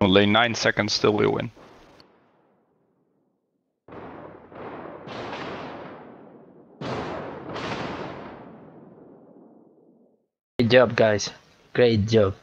Only 9 seconds till we win. Good job, guys. Great job.